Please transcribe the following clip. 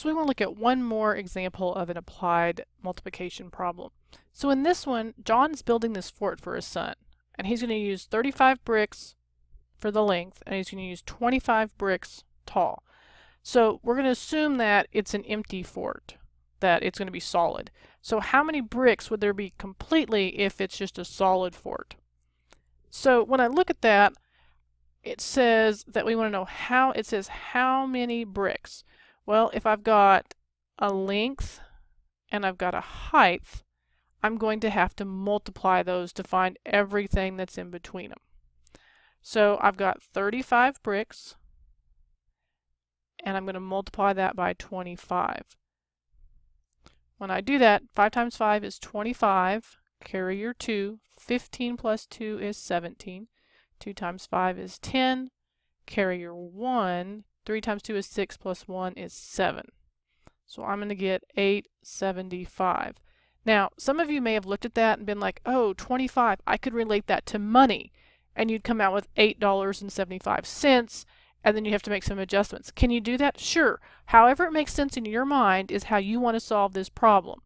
So we want to look at one more example of an applied multiplication problem. So in this one, John is building this fort for his son, and he's going to use 35 bricks for the length, and he's going to use 25 bricks tall. So we're going to assume that it's an empty fort, that it's going to be solid. So how many bricks would there be completely if it's just a solid fort? So when I look at that, it says that we want to know how, it says how many bricks. Well, if I've got a length and I've got a height, I'm going to have to multiply those to find everything that's in between them. So I've got 35 bricks, and I'm going to multiply that by 25. When I do that, 5 times 5 is 25, carry your 2, 15 plus 2 is 17, 2 times 5 is 10, carry your 1, 3 times 2 is 6 plus 1 is 7. So I'm going to get 875. Now, some of you may have looked at that and been like, oh, 25, I could relate that to money. And you'd come out with $8.75, and then you have to make some adjustments. Can you do that? Sure. However it makes sense in your mind is how you want to solve this problem.